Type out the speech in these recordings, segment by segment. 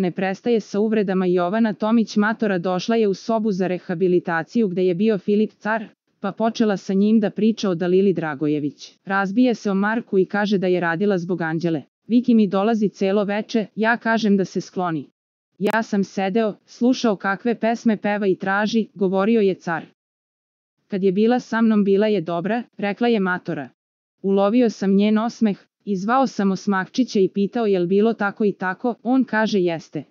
ne prestaje sa uvredama Jovana Tomić Matora došla je u sobu za rehabilitaciju gde je bio Filip Car, pa počela sa njim da priča o Dalili Dragojević. Razbije se o Marku i kaže da je radila zbog Anđele. Viki mi dolazi celo veče, ja kažem da se skloni. Ja sam sedeo, slušao kakve pesme peva i traži, govorio je car. Kad je bila sa mnom bila je dobra, rekla je Matora. Ulovio sam njen osmeh, i zvao sam Osmahčića i pitao jel bilo tako i tako, on kaže jeste.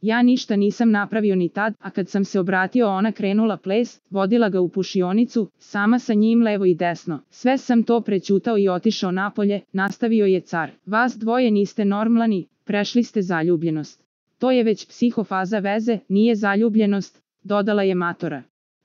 Ja ništa nisam napravio ni tad, a kad sam se obratio ona krenula ples, vodila ga u pušionicu, sama sa njim levo i desno. Sve sam to prećutao i otišao napolje, nastavio je car. Vas dvoje niste normalni, prešli ste zaljubljenost. To je već psihofaza veze, nije zaljubljenost, dodala je matora.